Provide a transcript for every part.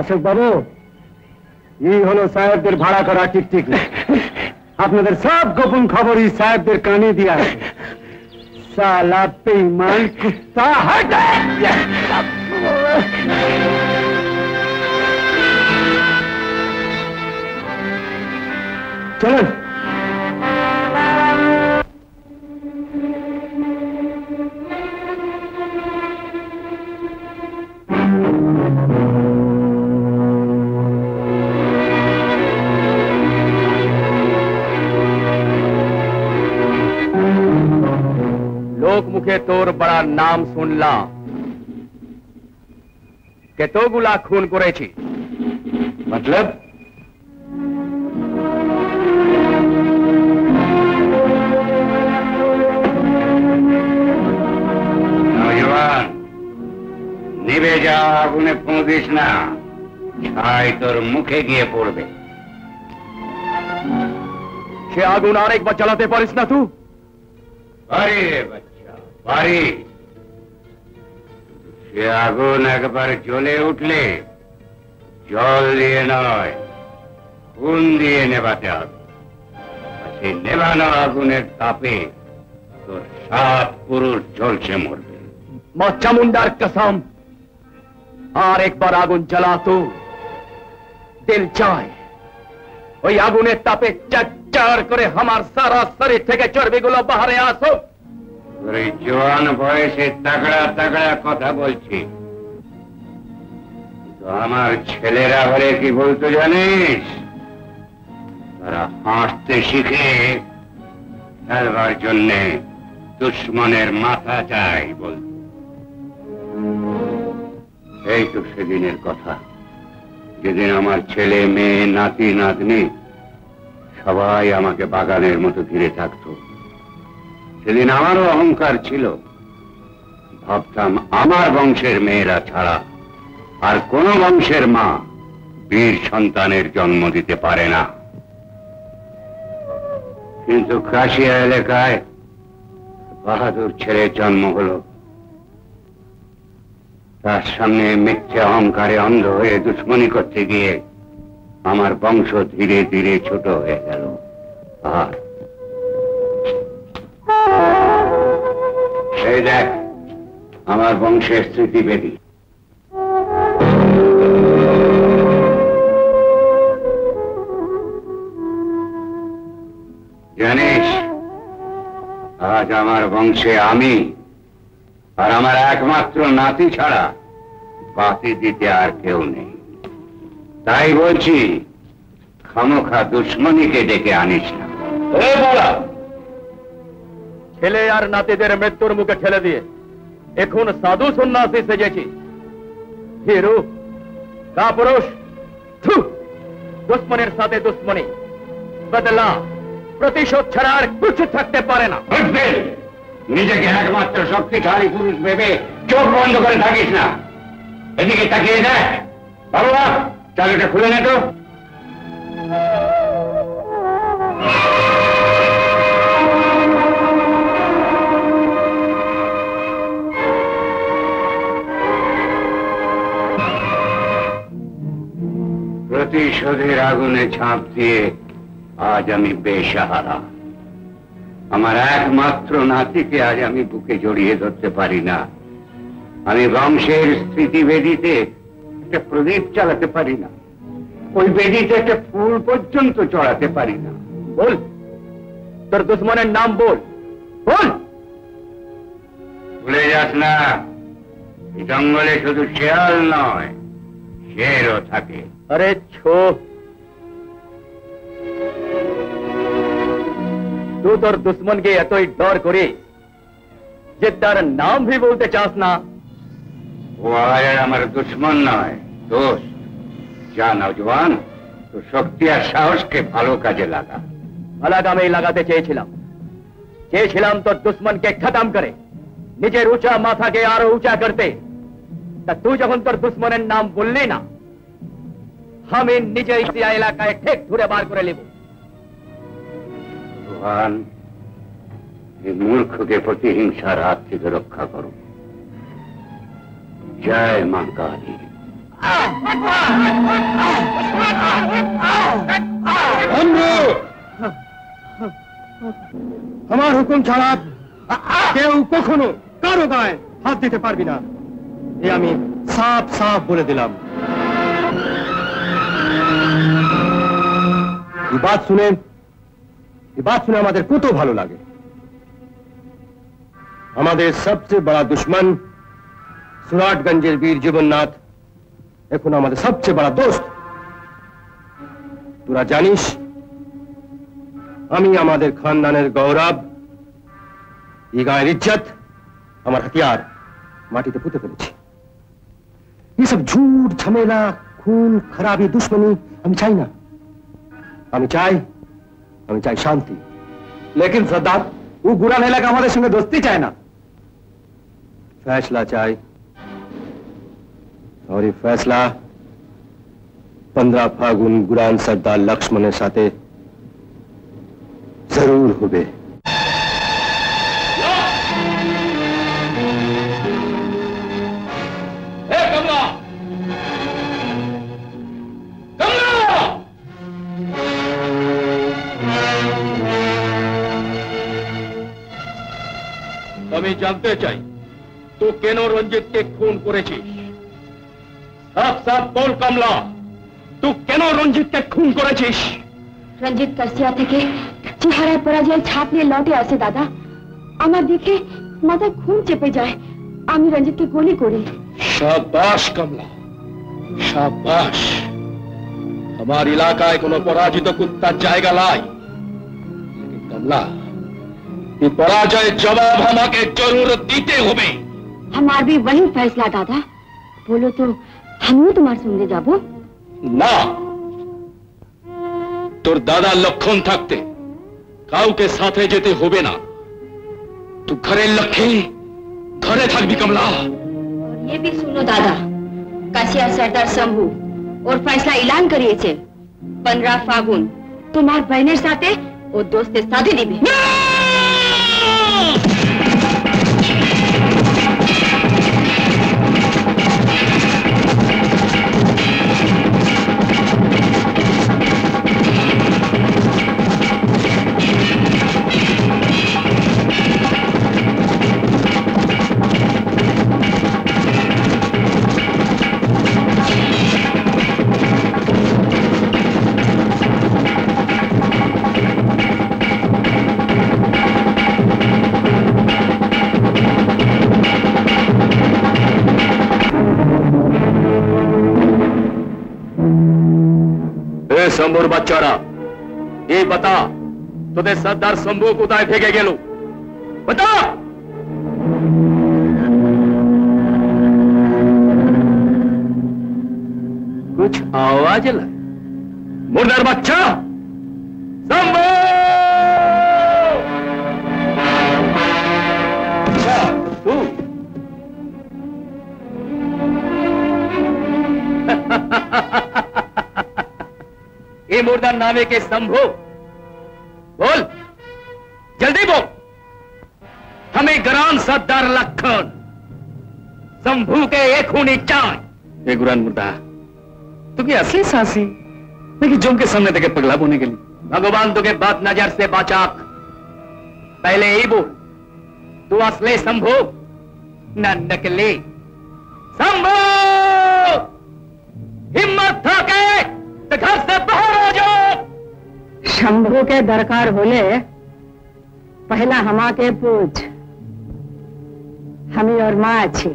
অশোক বাবু এই হলো সাহেবদের ভাড়া করা টিকটিকি। আপনাদের সব গোপন খবরই সাহেবদের কানে দিয়ে আছে সালা বেঈমান কুত্তা হাট চলেন। লোক মুখে তোর বড়া নাম শুনলাম কতগুলা খুন করেছি মতলব নজওয়ান নিবে যা আগুনে পৌঁছিস না ছাই তোর মুখে গিয়ে পড়বে সে আগুন আরেকবার জ্বালাতে পারিস না তুই পারি রে বাচ্চা পারি সে আগুন একবার জ্বলে উঠলে জল দিয়ে নয়, খুন দিয়ে নেবাতে হবে। সেই নেবানো আগুনের তাপে তোর সাত পুরুষ ঝলসে মরবে। মা চামুন্ডার কসম, আর একবার আগুন জ্বালা তো দিল চায়। ওই আগুনের তাপে চার করে আমার সারা শরীর থেকে চর্বিগুলো বাহারে আসো তোর জোয়ান বয়সে তাগড়া তাগড়া কথা বলছি। আমার ছেলেরা হলে কি বলতো জানিস? তারা হাসতে শিখে খেলবার জন্যে দুশ্মনের মাথা চাই বলত। এই তো সেদিনের কথা। যেদিন আমার ছেলে, মেয়ে, নাতি, নাতনি সবাই আমাকে বাগানের মতো ঘিরে থাকতো। সেদিন আমারও অহংকার ছিল। ভাবতাম আমার বংশের মেয়েরা ছাড়া আর কোন বংশের মা বীর সন্তানের জন্ম দিতে পারে না। কিন্তু কাশিয়া এলাকায় বাহাদুর ছেলের জন্ম হলো। তার সামনে মিথ্যে অহংকারে অন্ধ হয়ে দুশ্মনী করতে গিয়ে আমার বংশ ধীরে ধীরে ছোট হয়ে গেল। আর এই দেখ, আমার বংশের স্মৃতিবেদী। জানিস, আজ আমার বংশে আমি আর আমার একমাত্র নাতি ছাড়া বাতি দিতে আর কেউ নেই। তাই বলছি, খামোখা দুশ্মনীকে ডেকে আনিস না। ছেলে আর নাতিদের মৃত্যুর মুখে ঠেলে দিয়ে এখন সাধু সন্ন্যাসী সেজেছি। হিরু থু, দুশ্মনের সাথে দুশ্মনী, বদলা, প্রতিশোধ ছাড়া আর কিছু থাকতে পারে না। নিজেকে একমাত্র শক্তিশালী পুরুষ ভেবে চোখ বন্ধ করে থাকিস না। এদিকে তাকিয়ে দেখ। বাবা চালুটা খুলে নে তো। প্রতিশোধের আগুনে ঝাঁপ দিয়ে আজ আমি বেসাহারা আমার একমাত্র নাতিকে আজ আমি বুকে জড়িয়ে ধরতে পারি না। আমি বংশের স্মৃতি বেদিতে একটা প্রদীপ চালাতে পারি না। ওই বেদিতে একটা ফুল পর্যন্ত চড়াতে পারি না। বল, তোর দুশ্মনের নাম বল বল। ভুলে যাস না জঙ্গলে শুধু শেয়াল নয়, শেরও থাকে। अरे छो तू তোর দুশ্মনকে এতই ডর করে যে তার নাম ভি বলতে চাস না ও আর আমার দুশ্মন নয় দোষ যা নজওয়ান তো শক্তি আর সাহসকে ভালো কাজে লাগা ভালা কামেই লাগাতে চেয়েছিলাম চেয়েছিলাম তোর দুশ্মনকে খতম করে নিজের উঁচা মাথাকে আরো উঁচা করতে তা তুই যখন তোর দুশ্মনের নাম বললি না আমি নিজে ইসিয়া এলাকায় ঠিক ধরে বার করে নেব। ভগবান এই মূর্খকে প্রতিহিংসার হাত থেকে রক্ষা করো। জয় মা কালী। আমার হুকুম ছাড়া কেউ কখনো কারও গায়ে হাত দিতে পারবি না। এ আমি সাফ সাফ বলে দিলাম। এই বাত শুনে, এই বাত শুনে আমাদের কত ভালো লাগে। আমাদের সবচেয়ে বড় দুশ্মন সুরাটগঞ্জের বীর জীবননাথ, এখন আমাদের সবচেয়ে বড় দোস্ত। তোরা জানিস, আমি আমাদের খানদানের গৌরব, এই গায়ের ইজ্জত, আমার হাতিয়ার মাটিতে পুঁতে ফেলেছি। এসব ঝুট ঝামেলা, খুন, খারাপি, দুশ্মনী আমি চাই না। आम्ही चाय आम्ही चाय शांती। लेकिन सद्दात वो बुरा नहीं लगा हमारे संगे दोस्ती चाहे ना। फैसला चाय और ये फैसला पंद्रह फागुन गुरान सरदार लक्ष्मण साथे ज़रूर हो ए कमला! আমি জানতে চাই তো কেন রঞ্জিতকে খুন করেছিস? সাফ সাফ বল কমলা তুই কেন রঞ্জিতকে খুন করেছিস? রঞ্জিত কার্সিয়া থেকে চেহারায় পরাজয়ের ছাপ নিয়ে লটে আসে দাদা। আমার দেখে মাথায় খুন চেপে যায়। আমি রঞ্জিতকে গুলি করি। সাবাস কমলা সাবাস আমার এলাকায় কোনো পরাজিত কুত্তার জায়গা নাই। কমলা पराजय जवाब हम आगे ज़रूर दीते हुए। हमार भी वही फैसला दादा। बोलो तो हम ही तुम्हारे संगे जाबो। ना। तोर दादा लखन थकते। काउ के साथे जेते होबे ना। तू घरे लखे घरे थक भी कमला ये भी सुनो दादा। काशिया सरदार शंभू और फैसला ऐलान करिए छे। 15 फागुन तुम्हार बहनेर साथे और दोस्त शादी दी এ শম্ভুর বাচ্চারা এই বতা তোদের সর্দার শম্ভু কোথায় ভেগে ये मुर्दार नामे के शंभू बोल जल्दी बोल। हमें ग्राम सदर लखन शंभू के एक खूनी चाय गुरान मुर्दा तू की असली सासी? कि जुम के सामने देखे पगला बोने के लिए। भगवान तुके बात नज़र से बचाक। पहले ही बोल तू असली शंभू न नकली। शंभू! हिम्मत था के तो घर से बाहर शंभू के दरकार होले पहला हमा के पूछ। हमी और माँ अच्छी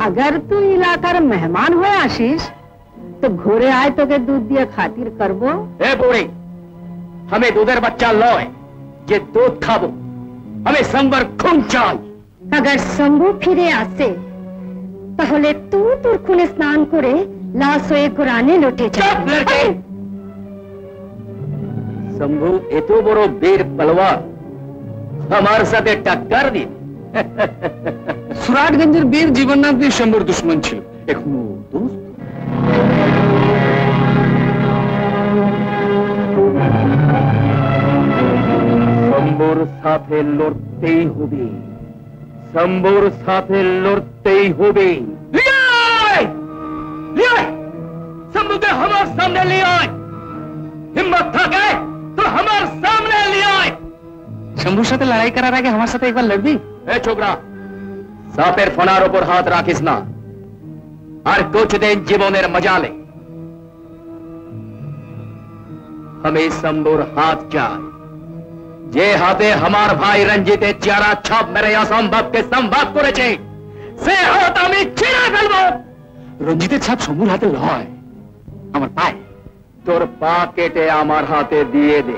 अगर तू इलाकर मेहमान हो आशीष तो घोड़े आए तो के दूध दिया खातिर करबो? ए बूढ़ी हमें दूधर बच्चा लो है ये दूध खाबो। हमें संबर खून चाल। अगर शंभु फिरे आसे तो तू तुर तुरखुन स्नान करे लाशोए गुराने लुटे चल। लड़के। चुप लड़के शंभू এত বড় বীর পলওয়ার আমার সাথে টক্কর দি সুরাটগঞ্জের বীর জীবননাথ দিয়ে শম্ভুর দুশ্মন ছিল এখনো দোস্ত শম্ভুর সাথে লড়তেই হবে শম্ভুর সাথে লড়তেই হবে हमारे सामने ले आए हिम्मत था के तो हमारे सामने ले आए শম্ভুর সাথে লড়াই করার আগে আমার সাথে একবার লড়বি এ ছোকরা সাপের ফনার উপর হাত রাখিস না আর কিছুদিন জীবনের মজা লে আমি শম্ভুর হাত চাই যে হাতে আমার ভাই রঞ্জিতের চেহারা ছাপ মেরে অসম্ভবকে সম্ভব করেছে সে হাত আমি ছিঁড়ে ফেলবো রঞ্জিতের ছাপ শম্ভুর হাতে লয় আমার পায় তোর পা কেটে আমার হাতে দিয়ে দে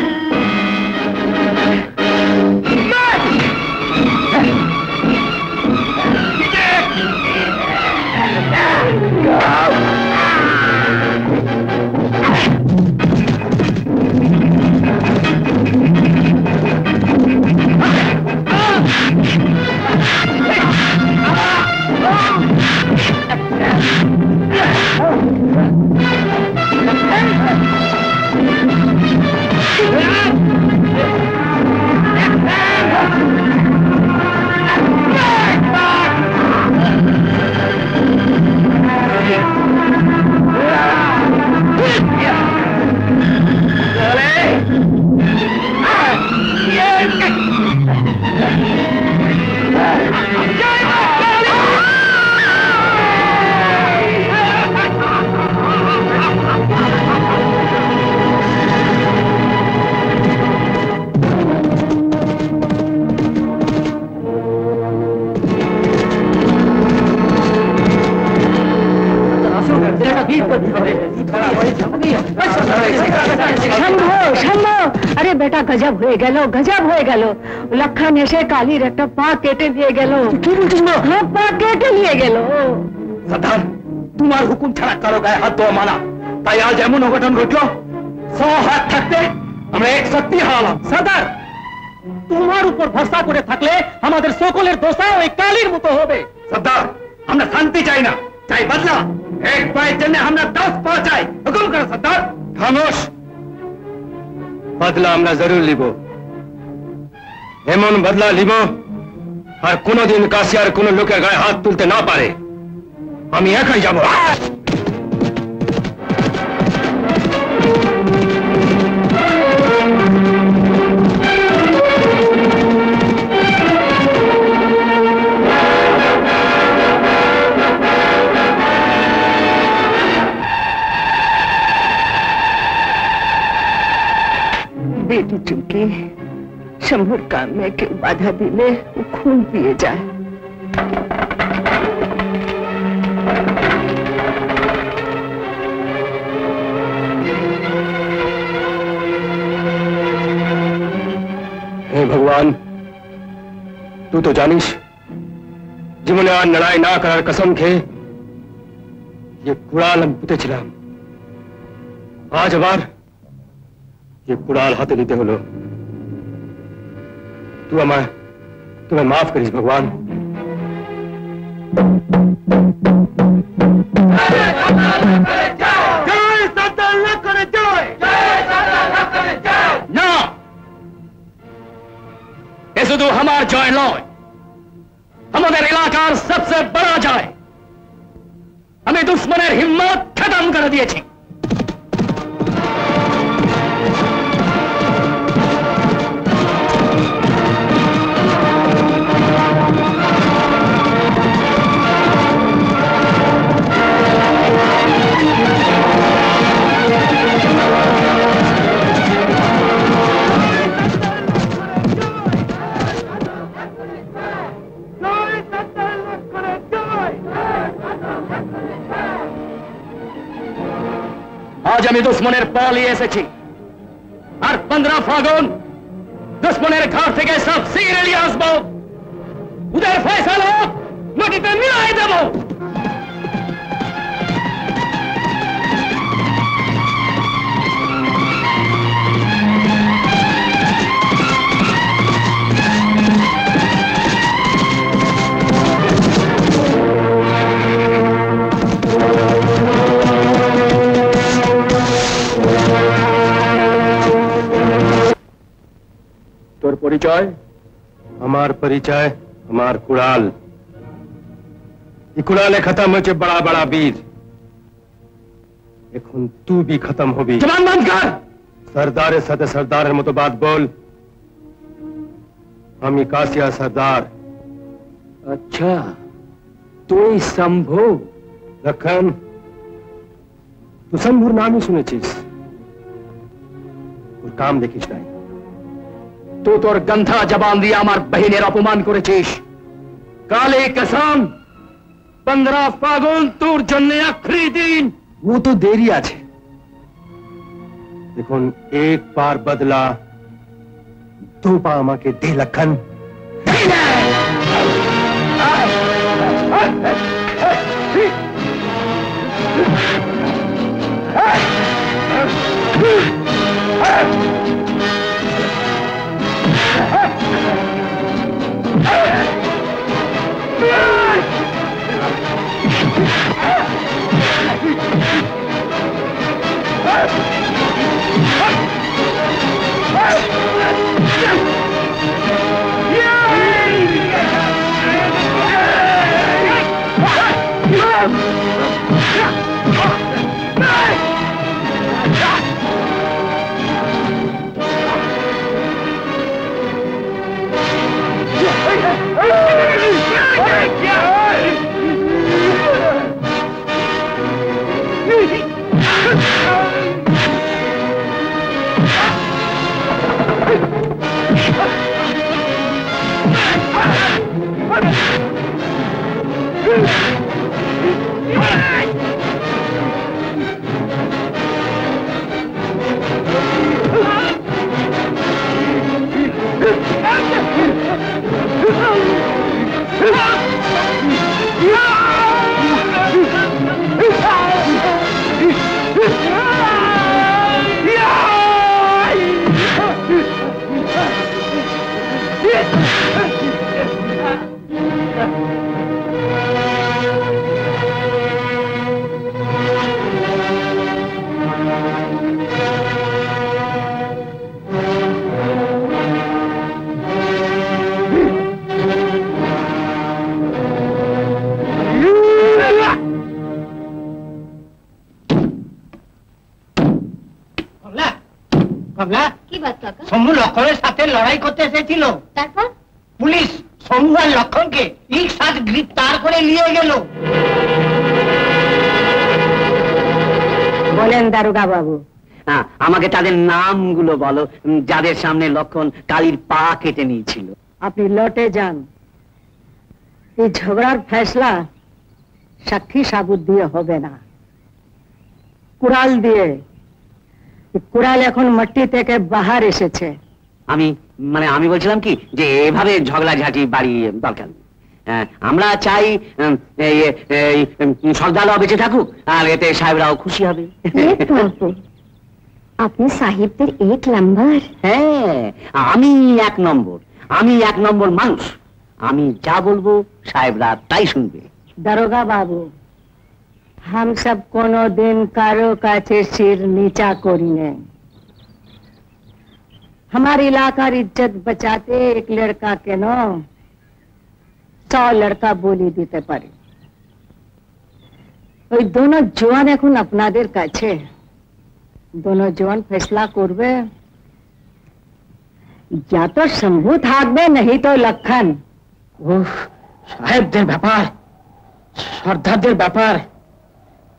গজব হয়ে গেল গজব হয়ে গেল। লক্ষণ এসে কালির একটা পা কেটে দিয়ে গেল। কি বলছিস হ্যাঁ পা কেটে নিয়ে গেল। তোমার হুকুম ছাড়া কারও গায়ে হাত দেওয়া মানা। তাই আজ এমন অঘটন ঘটলো। ছ হাত থাকতে আমরা এক শক্তি হারালাম। সর্দার তোমার উপর ভরসা করে থাকলে আমাদের সকলের দোষা ওই কালির মতো হবে। সর্দার আমরা শান্তি চাই না। চাই বদলা। এক পায়ের জন্য আমরা দশ পা চাই। হুকুম করো সর্দার খামোশ। বদলা আমরা জরুর লিব। এমন বদলা লিব, আর কোনদিন কাশিয়ার কোন লোকের গায়ে হাত তুলতে না পারে। আমি একাই যাব। বেটি চুমকি শম্ভুর কামে কেউ বাধা দিলে ও খুন পেয়ে যায় হে ভগবান তুই তো জানিস জীবনে আর লড়াই না করার কসম খেয়ে যে কুড়াল আমি পুঁতেছিলাম আজ আবার যে কুড়াল হাতে নিতে হলো। তুই আমায় তুমি মাফ করিস ভগবান। না। এ শুধু আমার জয় নয় আমাদের এলাকার সবচেয়ে বড় জয়। আমি দুশ্মনের হিম্মত খতম করে দিয়েছি। আজ আমি দুশ্মনের পালিয়ে এসেছি আর পনেরো ফাগুন দুশ্মনের ঘর থেকে সব সিগরে নিয়ে আসব ওদের ফয়সালা মাটিতে মিলাই দেবো তোর পরিচয় আমার পরিচয় আমার কুড়াল এই কুড়ালে খতম হয়েছে বড়া বড়া বীর এখন তু বি খতম হবি জবান বন্ধ কর সর্দারের সাথে সর্দারের মতো বাত বল আমি কাসিয়া সর্দার আচ্ছা তুই শম্ভু লক্ষণ তু শম্ভুর নামই শুনেছিস ওর কাম দেখিস নাই তুই তোর গন্ধা জবান দিয়ে আমার বহিনের অপমান করেছিস কালে কসম পনেরো ফাগুন তোর জন্য আখরি দিন ও তো দেরি আছে দেখুন এক পার বদলা দু পা আমাকে দে লক্ষণ কমলা দারোগা বাবু আমাকে তাদের নামগুলো বলো যাদের সামনে লক্ষণ কালীর পা কেটে নিয়েছিল। আপনি লটে যান। এই ঝগড়ার ফেসলা সাক্ষী সাবুত দিয়ে হবে না। কুড়াল দিয়ে। কুড়াল এখন মাটি থেকে বাহার এসেছে। আমি মানে আমি বলছিলাম কি যে এভাবে ঝগড়াঝাটি বাড়ি দরকার নেই। হ্যাঁ, আমরা চাই উম, এই, এই, উম, সর্দাররাও বেঁচে থাকুক আর এতে সাহেবরাও খুশি হবে আপনি সাহিবদের এক নাম্বার হ্যাঁ আমি এক নম্বর আমি এক নম্বর মানুষ আমি যা বলবো সাহেবরা তাই শুনবে দারোগা বাবু हम सब कोनो दिन कारो काचे सिर नीचा करीने हमारे इलाकार इज्जत बचाते एक लड़का के नो তা লড়কা বলিয়ে দিতে পারে। ওই দোনো জোয়ান এখন আপনাদের কাছে। দোনো জোয়ান ফেসলা করবে। যা তো শম্ভু থাকবে নাহি তো লক্ষণ। উফ, সাহেবদের ব্যাপার, সর্দারদের ব্যাপার।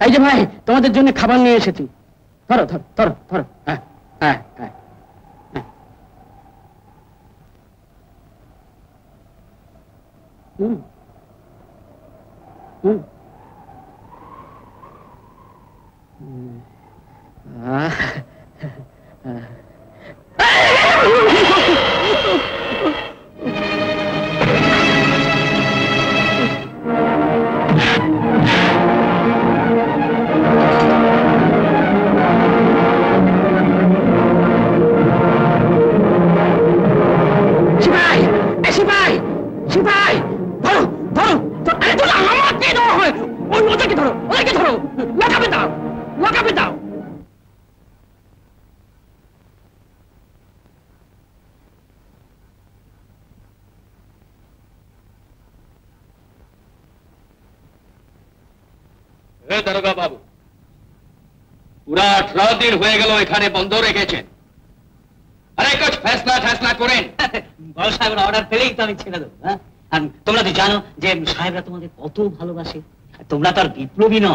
এই যে ভাই, তোমাদের জন্য খাবার নিয়ে এসেছি। ধরো ধরো ধরো ধরো। হ্যাঁ হ্যাঁ হ্যাঁ। 응. 응. 음. 아. 아. আঠারো দিন হয়ে গেল এখানে বন্ধ রেখেছেন। আরে কুছ ফেসলা ঠেসলা করেন। বড় সাহেবের অর্ডার পেলেই তো আমি ছেড়ে দেবো হ্যাঁ? আর তোমরা তো জানো যে সাহেবরা তোমাদের কত ভালোবাসে। তোমরা তো আর বিপ্লবী ন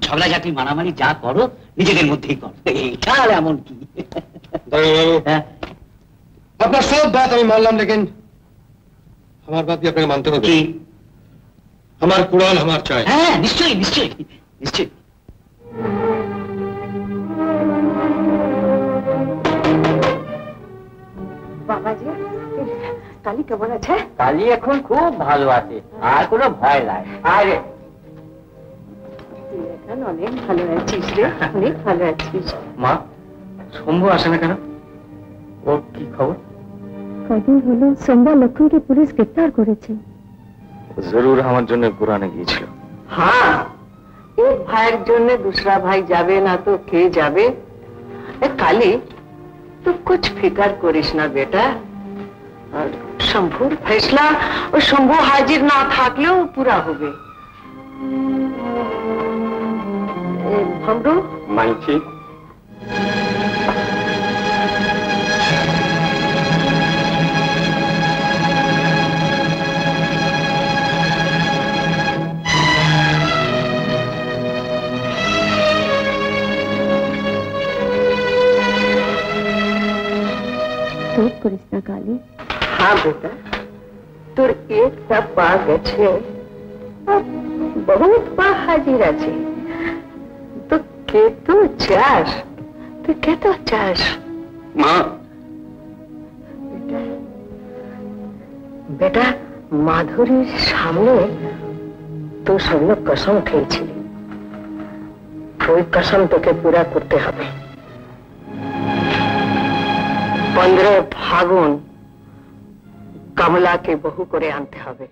ঝগড়া জাতি মারামারি যা করো নিজেদের মধ্যেই করো। এটা আর এমন কি? হ্যাঁ? আপনার সব বাত আমি মানলাম লেকিন আমার भी আপনাকে মানতে হবে। আমার কুড়াল আমার চাই। হ্যাঁ নিশ্চয়ই নিশ্চয়ই নিশ্চয়ই। কালী কেমন আছে? কালী এখন খুব ভালো আছে আর কোনো ভয় নাই। আরে অনেক জরুর আমার জন্য পুরানে গিয়েছিল। হ্যাঁ এক ভাই যাবে না তো কে যাবে? কালী তুই কিছু ফিকার করিস না বেটা। শম্ভুর ফেসলা ও শম্ভু হাজির না থাকলেও পুরা হবে। ভমরু মানছি। তোর করিস না কালী। একটা পা গেছে। আর বহুত পা হাজির আছে। তো কে তো চাস? তুই কে তো চাস? মা। বেটা মাধুরীর সামনে তোর সঙ্গে কসম খেয়েছিলি ওই কসম তোকে পুরা করতে হবে। পনেরো ফাগুন কমলাকে বহু করে আনতে হবে।